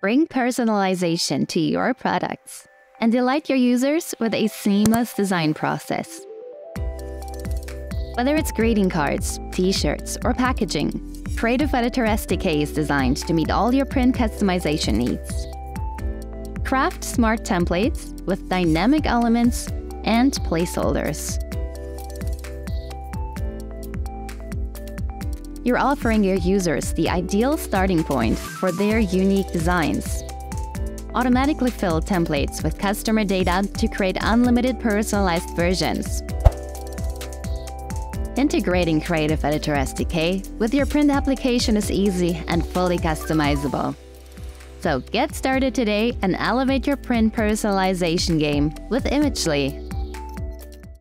Bring personalization to your products and delight your users with a seamless design process. Whether it's greeting cards, t-shirts, or packaging, Creative Editor SDK is designed to meet all your print customization needs. Craft smart templates with dynamic elements and placeholders. You're offering your users the ideal starting point for their unique designs. Automatically fill templates with customer data to create unlimited personalized versions. Integrating Creative Editor SDK with your print application is easy and fully customizable. So get started today and elevate your print personalization game with IMG.LY.